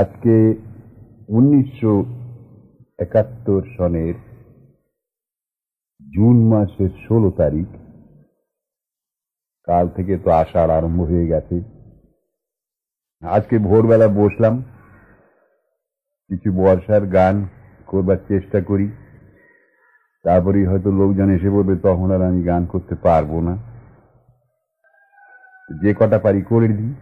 আজকে উনিশশো একাত্তর সনের জুন মাসের ষোলো তারিখ, কাল থেকে তো আষাঢ় আরম্ভ হয়ে গেছে। আজকে ভোরবেলা বসলাম, কিছু বর্ষার গান করবার চেষ্টা করি। তারপরেই হয়তো লোকজন এসে বলবে, তখন আর আমি গান করতে পারব না। যে কটা পারি করে দিই।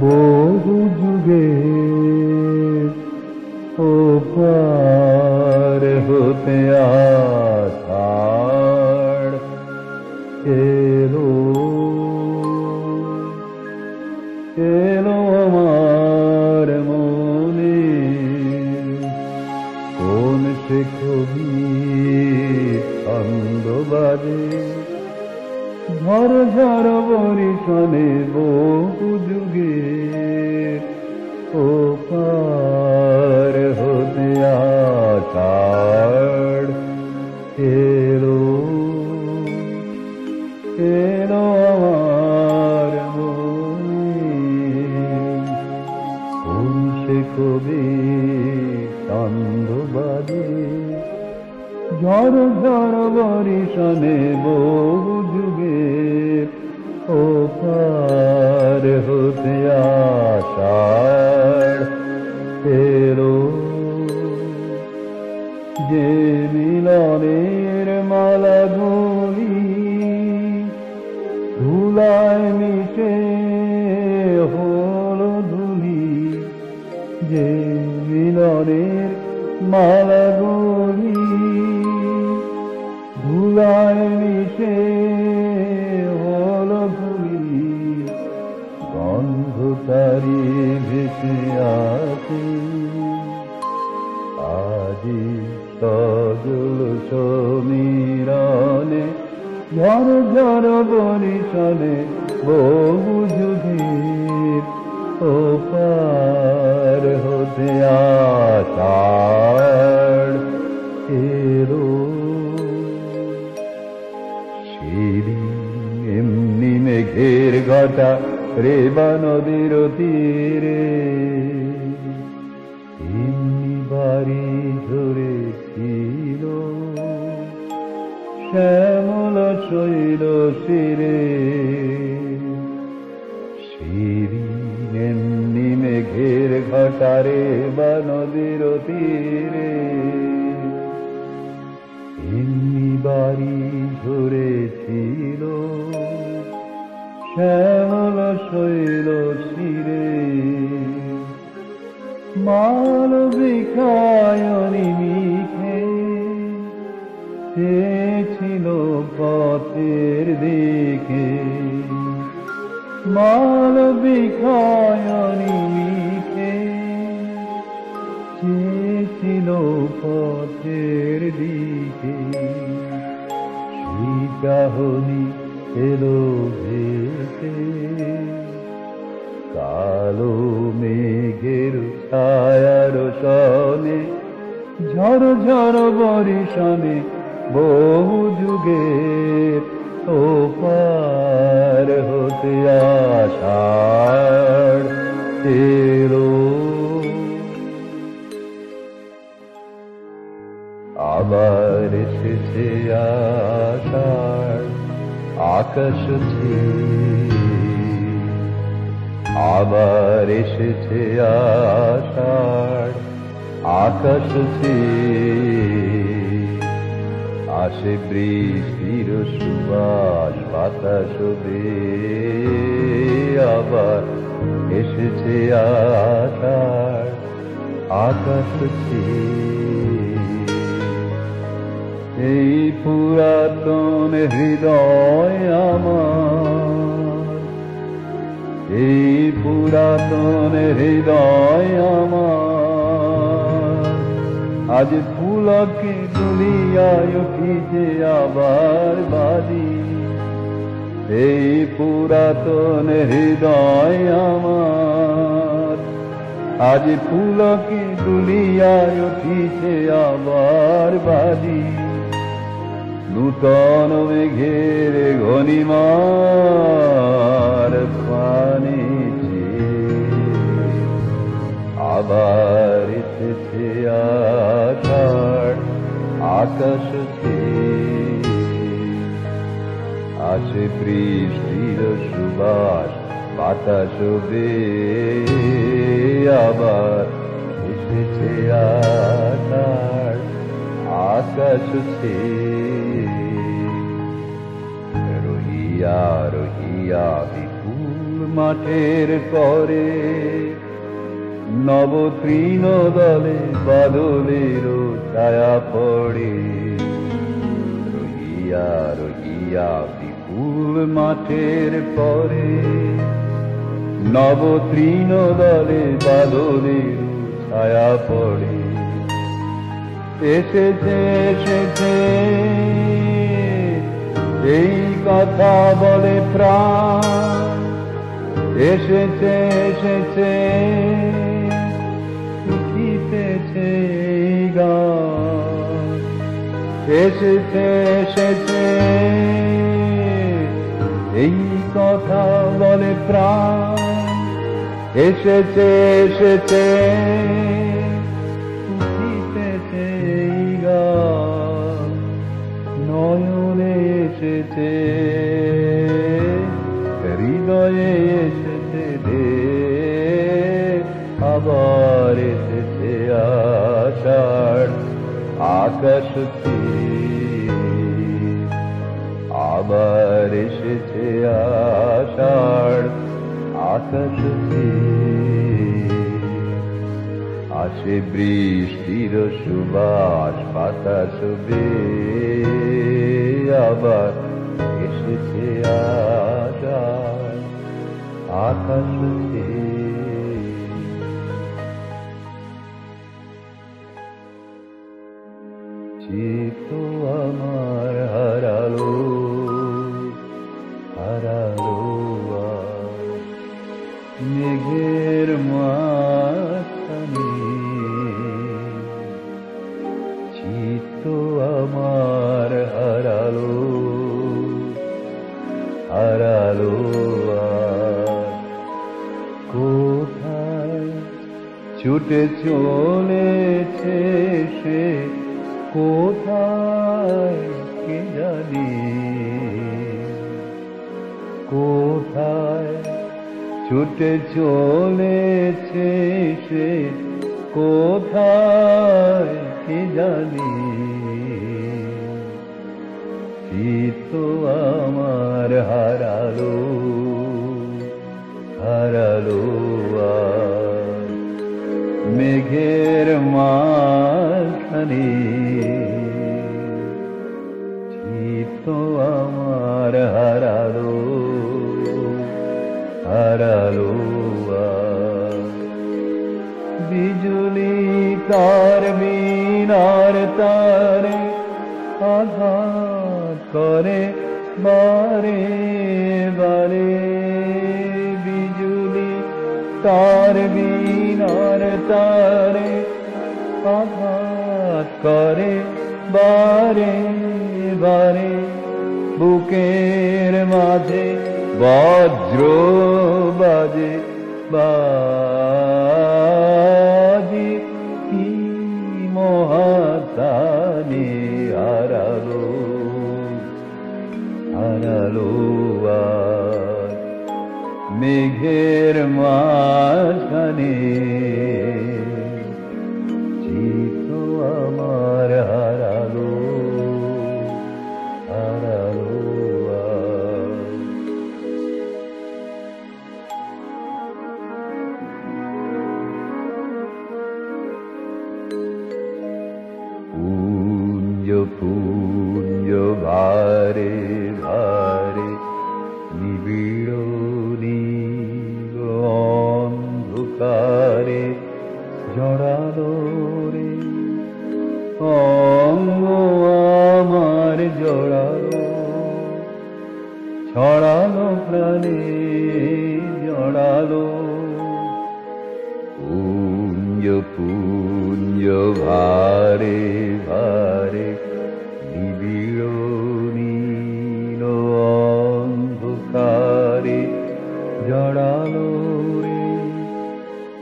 বহু যুগে ও পার হতে আষাঢ় এলো। এলো আমার মনে। কোন সে কবি বাজে? ঝর ঝর বরিশনে বহু যুগে সেদিন এমনি মেঘের ঘটা বা নদীর তীরে। এমনি বাড়ি ঝরেছিল শ্যামল শৈল মাল বিখায়নি মিখে ছিল পথের দিকে। সেই কাহনি এলো ভেসে। কালো মেঘের ছায়ার সনে ঝড় ঝড় বরিশনে বহু যুগের ও পার হতে আষাঢ় এলো আবার এসেছে আষাঢ় আকাশ আবার এসেছে আষাঢ় আকাশ আসে বৃষ্টির সুবাস বাতাস আবার। এসেছে আষাঢ় আকাশ এই পুরাতন হৃদয় আমার, এই পুরাতন হৃদয় আমার। আজ ফুলকে দুলিয়ায় উঠিছে আবার বাদি এই পুরাতন হৃদয় আমার, আজ ফুলকে দুলিয়ায় উঠিছে আবার বাদি নূতন মেঘের ঘনিমার পানে আবার এসেছে আষাঢ় আকাশ আসে বৃষ্টির সুবাস, বাতাস বে আবার এসেছে আষাঢ় আকাশ রহিয়া রহিয়া বিপুল মাঠের করে নবতৃণ দলে বাদলের ছায়া পড়ে। রহিয়া রহিয়া বিপুল মাঠের পরে। নবতৃণ দলে বাদলের ছায়া পড়ে। এসেছে এসেছে, এই কথা বলে প্রাণ। এসেছে এসেছে। এসেছে এসেছে। এই কথা বলে প্রাণ এসেছে এসেছে। নয়নে এসেছে। হৃদয়ে এসেছে দে আবার এসেছে আষাঢ় আকাশ আষাঢ় আকাশ আসে বৃষ্টির সুবাস বাতাস বে। আবার এসেছে আষাঢ় আকাশ চলেছে সে, কোথায় কে জানি কোথায় ছুটে চলেছে সে, কোথায় কে জানি চিত্ত আমার হারালো হারালো আজ। মেঘের মাঝখানে। চিত্ত আমার হারালো হারালো বিজুলি তার বিনার তারে আঘাত করে, বারে বারে। বিজুলি তার বিনার তারে আঘাত করে, বারে বারে, বুকের মাঝে বজ্র বাজে, বাজি কি মহাতানি হারালো হারালো মেঘের মাঝখানে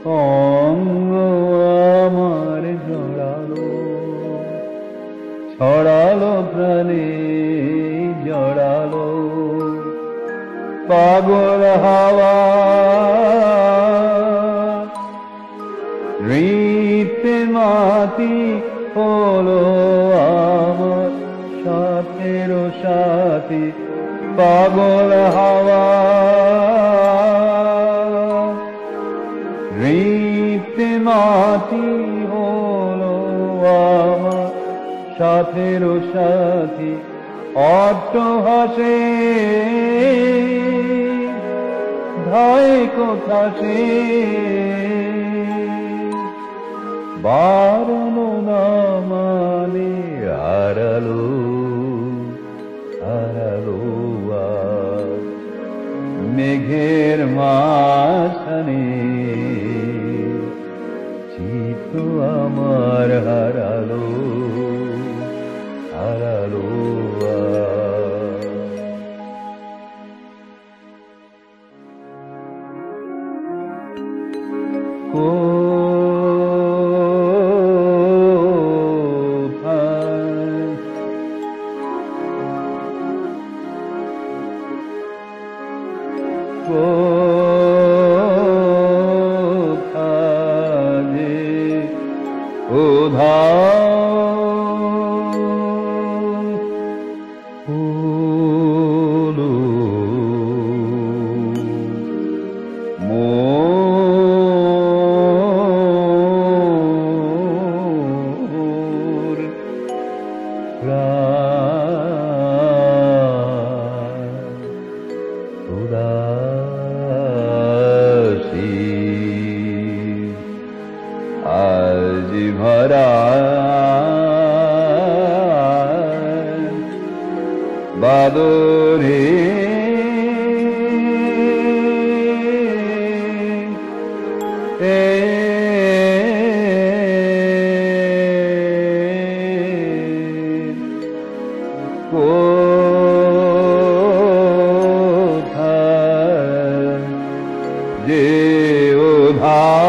অঙ্গ আমার জড়ালো, ছড়ালো প্রাণে জড়ালো। পাগল হাওয়া, রীতে মাতি হলো আমার সাথের সাথে। পাগল হাওয়া সাথের সাথী অট্ট হাসে। ধায় কোথা সে? বারণ না মানে আড়ালো আড়ালো মেঘের মাঝখানে। চিত্ত আমার হারালো আজ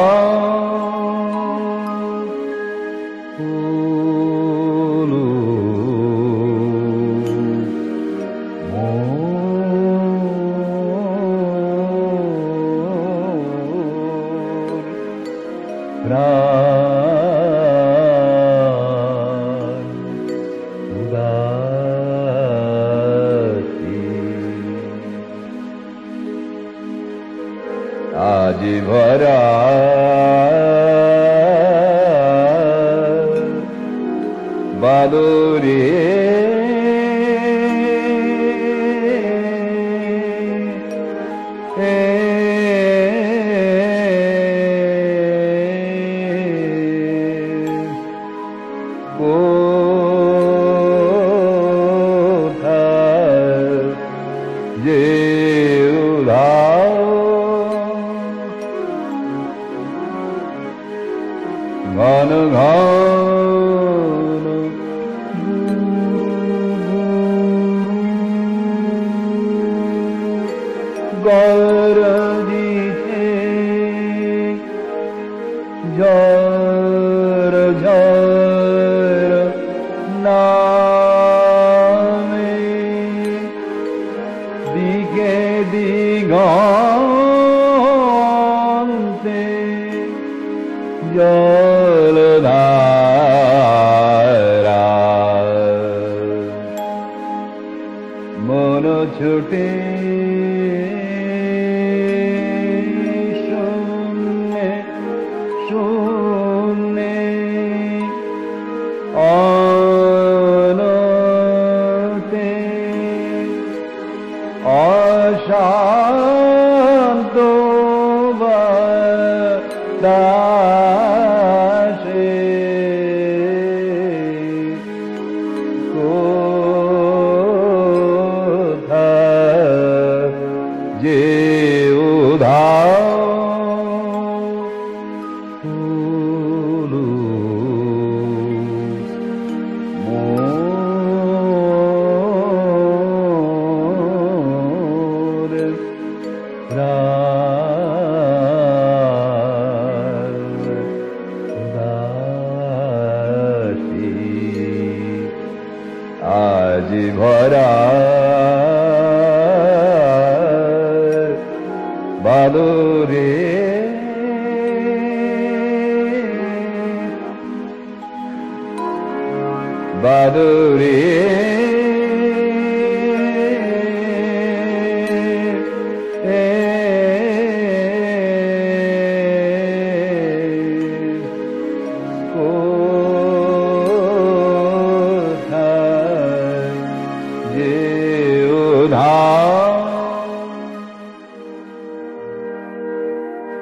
मनो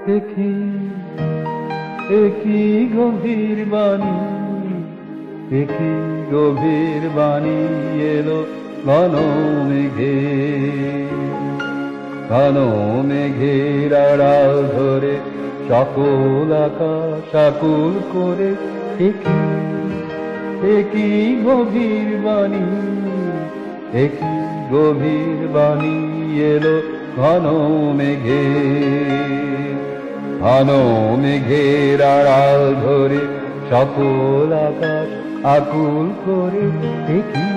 দেখি একই গভীর বাণী একই গভীর বাণী এলো ঘন মেঘে ঘন মেঘের আড়াল ধরে সকল আকাশ আকুল করে একই একই গভীর বাণী একই গভীর বাণী এলো ঘন মেঘে। ঘন মেঘের আড়াল ধরে সকল আকাশ আকুল করে দেখি।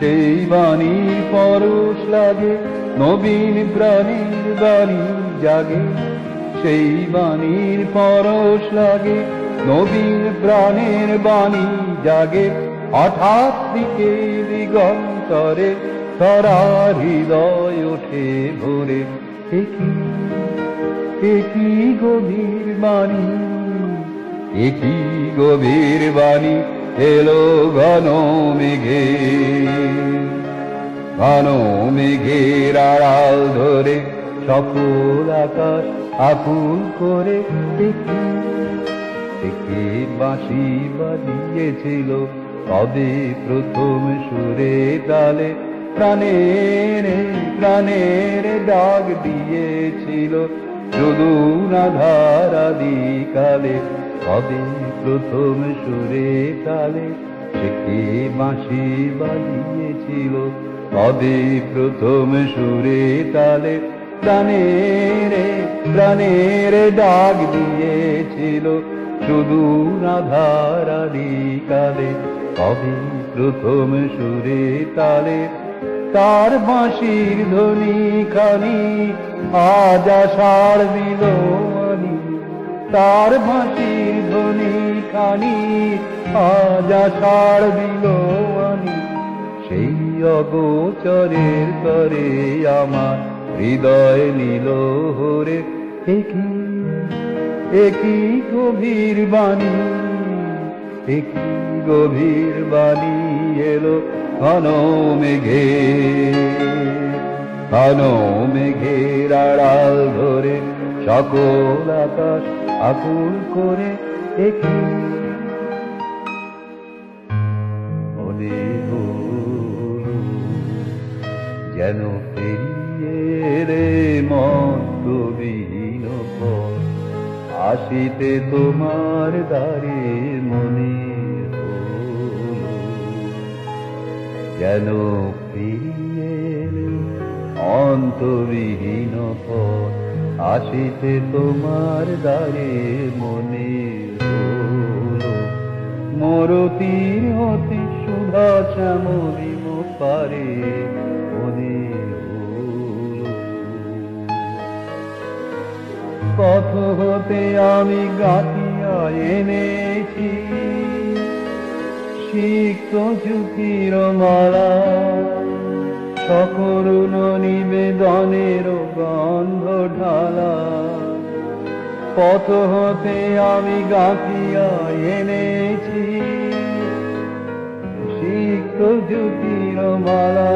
সেই বাণী পরশ লাগে, নবীন প্রাণীর বাণী জাগে। সেই বাণীর পরশ লাগে, নবীন প্রাণের বাণী জাগে। হঠাৎ দিকে দিগন্তরে তারা হৃদয় ওঠে ভরে। একই একই গভীর বাণী একই গভীর বাণী এলো ঘন মেঘে। ঘন মেঘের আড়াল ধরে সকল আকাশ আকুল করে। দেখি থেকে বাঁশি বাজিয়েছিল কবে প্রথম সুরে তালে প্রাণের প্রাণের ডাক দিয়েছিল। শুধু নাধারাদি কালে কবে প্রথম সুরে তালে থেকে বাঁশি বাজিয়েছিল। কবে প্রথম সুরে তালে প্রাণের প্রাণের ডাক দিয়েছিল। শুধু রাধারাদি কালে কবে প্রথম সুরে তালে তার বাঁশির ধ্বনি খানি, আজ আষাঢ় দিল আনি তার বাঁশির ধ্বনি খানি, আজ আষাঢ় দিল আনি সেই অগোচরের করে আমার হৃদয় নীল হরে, একই একই গভীর বাণী, একই গভীর বাণী এলো ঘন মেঘে ঘন মেঘের আড়াল ধরে সকল আকাশ আকুল করে মনে যেন পেরিয়ে রে মন্তবিহীন পথ। আসিতে তোমার দ্বারে মনে পেরিয়ে রে অন্তবিহীন পথ। আসিতে তোমার দ্বারে মনে মরতির হতে সুধা শ্যামলি পারে মনে পথ হতে আমি গাঁথিয়া এনেছি। সিক্ত ঝুঁকির মালা। সকরুণ নিবেদনের গন্ধ ঢালা। পথ হতে আমি গাঁথিয়া এনেছি। সিক্ত জ্যোতির মালা।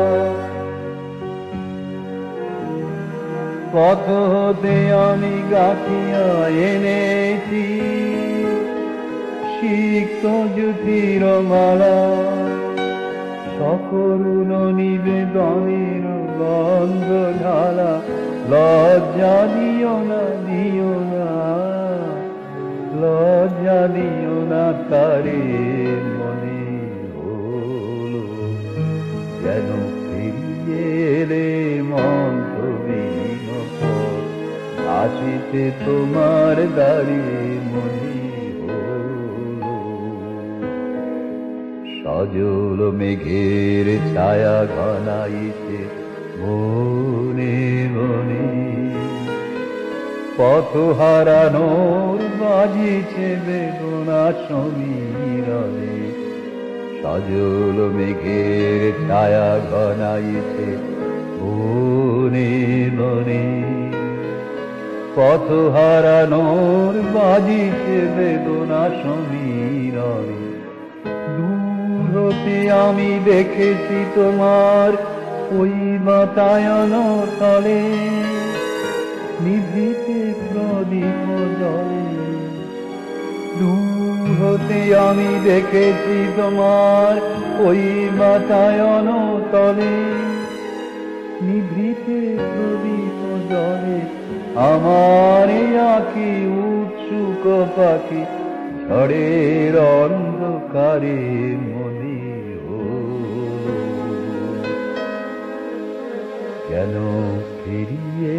পথ হতে আমি গাঁথিয়া এনেছি। সিক্ত জ্যোতির মালা। সকরুণ নিবেদনের গন্ধ ঢালা। লজ্জা দিও না দিও না। লজ্জা দিও না তারে মনে হলো। যেন ফিরিয়ে এলে পথ আসিতে তোমার দাঁড়িয়ে সজল মেঘের ছায়া ঘনাইছে মনে মনে। পথ হারানোর বাজিছে বেদনা সমীরণে। সজল মেঘের ছায়া ঘনাইছে বনে বনে পথ হারানোর বাজিছে বেদনা সমীরণে। হতে আমি দেখেছি তোমার ওই বাতায়ন তলে। নিভৃতে প্রদীপ জলে দূর আমি দেখেছি তোমার ওই বাতায়ন তলে। নিভৃতে প্রদীপ জলে আমার আঁকি উৎসুক পাখি, ঝড়ের অন্ধকারে মনে কেন ফিরিয়ে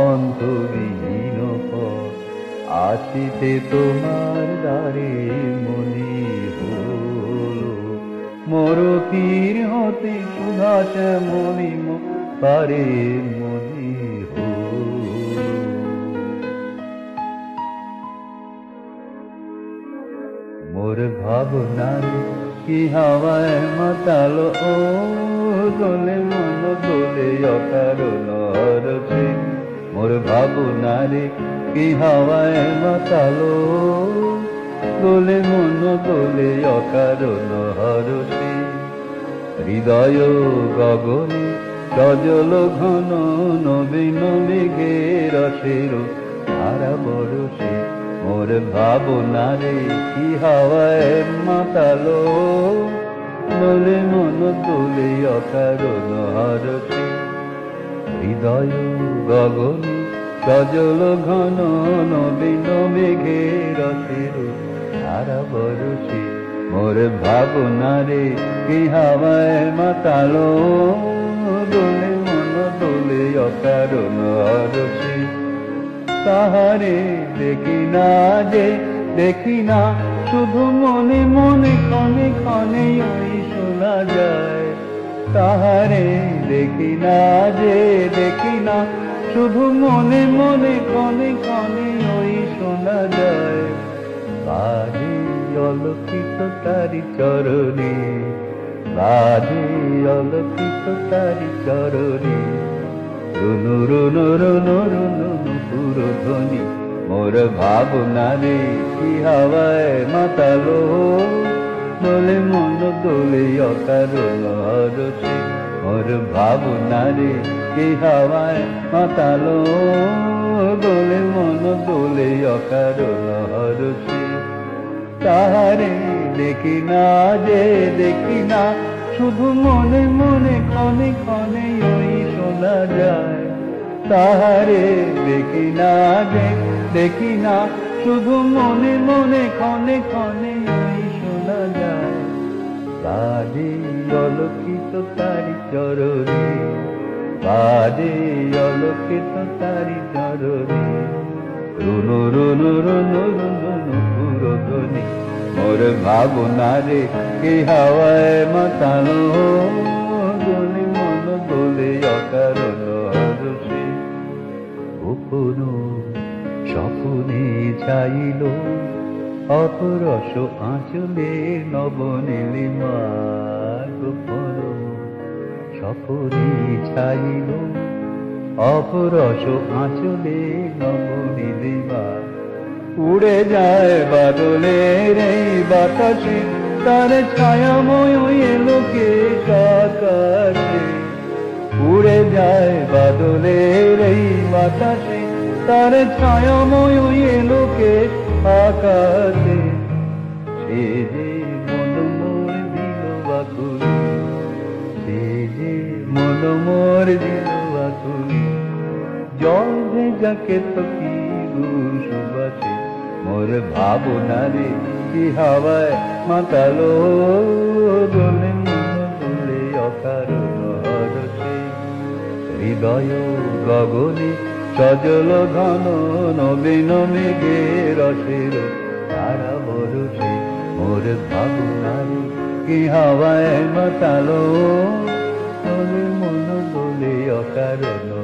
অন্তবিহীন আসিতে তোমার দ্বারে মনে হলো। মোর তীর হতে সুধা শ্যামলি পারে মনে মোর ভাবনার কি হাওয়ায় মাতালো ও দোলে দোলে অকারণ হরছে মোর ভাবনারে কি হাওয়ায় মাতালো। দোলে মন দোলে অকারণ হরছে হৃদয় গগনে সজল ঘন নবীন মেঘের রসের ধারা বরসে। মোর ভাবনারে কি হাওয়ায় মাতালো। দোলে মন দোলে অকারণ হরসে হৃদয় গগনে সজল ঘন নবীন মেঘের রসের ধারা বরসে মোর ভাবনারে কি হাওয়ায় মাতালো। দোলে মন দোলে অকারণ হরসে তাহারে দেখি না যে, দেখি না শুধু মনে মনে ক্ষণে ক্ষণে ওই শোনা যায়। তাহারে দেখি না যে দেখি না। শুধু মনে মনে ক্ষণে ক্ষণে ওই শোনা যায়। বাজে অলক্ষিত তারি চরণে, বাজে অলক্ষিত তারি চরণে, রুনু রুনু রুনু রুনু পুরো ধ্বনি মোর ভাবনা রে কি হাওয়ায় মাতালো। দোলে মন দোলে অকারণ হরসে মোর ভাবনা রে কি হাওয়ায় মাতালো। দোলে মন দোলে অকারণ হরসে তাহারে দেখি না যে দেখি না, শুধু মনে মনে ক্ষণে ক্ষণে ওই শোনা যায়। তাহারে দেখি না যে দেখি না, শুধু মনে মনে, ক্ষণে ক্ষণে শোনা যায়। বাজে অলক্ষিত তারি চরণে, বাজে অলক্ষিত তারি চরণে। রুনু রুনু রুনু রুনু রুনু, পুরো ধ্বনি। মোর ভাবনা রে, কে হাওয়ায় মাতালো দোলে মন দোলে অকারণ হরসে গোপন চাইল অপরস আঁচলে নবনীলিমা গোপন চাইল অপরস আঁচলে নবনীলিমা উড়ে যায় বাদলের এই বাতাসে, তার ছায়াময় এলোকে আকাশে। উড়ে যায় বাদলের এই বাতাসে তার ছায়াময় এলোকে আকাশে। সে যে মন মোর দিল বাকুলি সে যে মন মোর দিল বাকুলি জল যাকে তো কি দূর সুবাসে মোর ভাবনা রে কি হাওয়ায় মাতালো দোলে দোলে অকারণ হরসে হৃদয় গগনে সজল ঘন নবীন মেঘে রসের তারা বরসে মোর ভাবনার কি হাওয়ায় মাতালো? মন বলে অকারণ